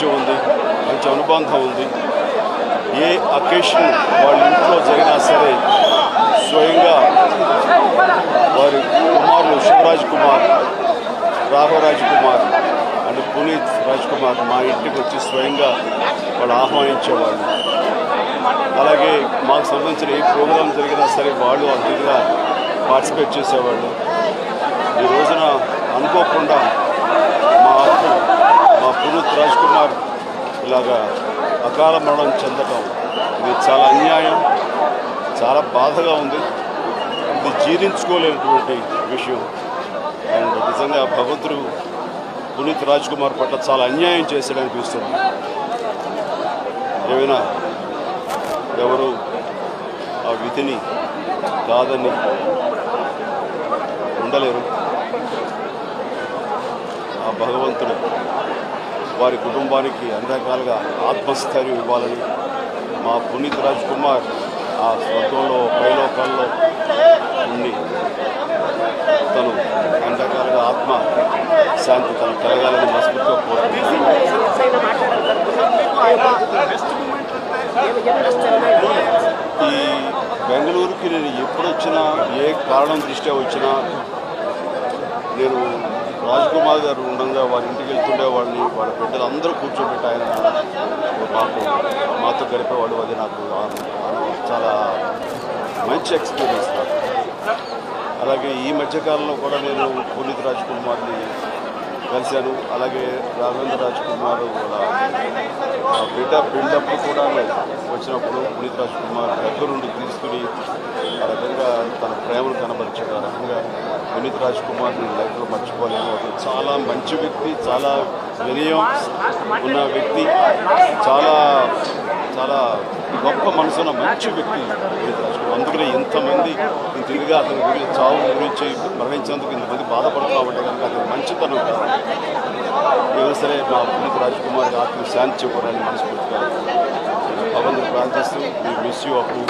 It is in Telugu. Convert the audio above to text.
పరిచయం ఉంది మంచి అనుబంధం ఉంది. ఏ అకేషన్ వాళ్ళ ఇంట్లో జరిగినా సరే స్వయంగా వారి కుమారులు శివరాజ్ కుమార్ రాఘవరాజ్ కుమార్ అండ్ పునీత్ రాజ్ కుమార్ మా ఇంటికి వచ్చి స్వయంగా వాళ్ళు ఆహ్వానించేవాళ్ళు. అలాగే మాకు సంబంధించిన ఏ ప్రోగ్రాం జరిగినా సరే వాళ్ళు అతిథిగా పార్టిసిపేట్ చేసేవాళ్ళు. ఈ రోజున అనుకోకుండా మా అప్పు పునీత్ రాజ్ కుమార్ ఇలాగా అకాల మరణం చెందటం ఇది చాలా అన్యాయం చాలా బాధగా ఉంది. ఇది జీర్ణించుకోలేనటువంటి విషయం. అండ్ నిజంగా భగవంతుడు పునీత్ రాజ్ కుమార్ పట్ల చాలా అన్యాయం చేశాడు అనిపిస్తుంది ఏమైనా ఎవరు ఆ విధిని కాదని ఉండలేరు. ఆ భగవంతుడు వారి కుటుంబానికి అన్ని రకాలుగా ఆత్మస్థైర్యం ఇవ్వాలని మా పునీత్ రాజ్ కుమార్ ఆ స్వర్గంలో పైలోకాల్లో ఉండి తను అన్ని రకాలుగా ఆత్మ శాంతి తను కలగాలని మనస్ఫూర్తిగా కోరుతున్నాను ఈ బెంగళూరుకి నేను ఎప్పుడు వచ్చినా ఏ కారణం దృష్ట్యా వచ్చినా నేను కుమార్ గారు ఉండగా వారి ఇంటికి వెళ్తుండేవాడిని వాళ్ళ బిడ్డలు అందరూ కూర్చోబెట్టి ఆయన మాకు మాతో గడిపేవాడు అది నాకు చాలా మంచి ఎక్స్పీరియన్స్ నాకు. అలాగే ఈ మధ్యకాలంలో కూడా నేను పునీత్ రాజ్ కుమార్ని కలిశాను అలాగే రాఘవేంద్ర రాజ్ కుమార్ కూడా. ఆ బిడ్డ బిల్డప్ కూడా వచ్చినప్పుడు పునీత్ రాజ్ కుమార్ దగ్గరుండి తీసుకుని ఆ రకంగా తన ప్రేమను కనబరిచాడు ఆ రకంగా పునీత్ రాజ్ కుమార్ని లైఫ్లో మర్చిపోలేము. అతను చాలా మంచి వ్యక్తి చాలా వినయం ఉన్న వ్యక్తి చాలా చాలా గొప్ప మనసున్న మంచి వ్యక్తి పునీత్ రాజ్ అందుకనే ఇంతమంది తిరిగి అతని గురించి చావు గురించి మరణించినందుకు ఇంతమంది బాధపడుతున్నామంటే కనుక అది మంచితనం కాదు. ఏమైనా సరే మా పునీత్ రాజ్ కుమార్ ఆత్మ శాంతి చెప్పాలని మనస్ఫూర్తిగా పవన్ ప్రార్థిస్తూ మిస్ యూ అప్పుడు.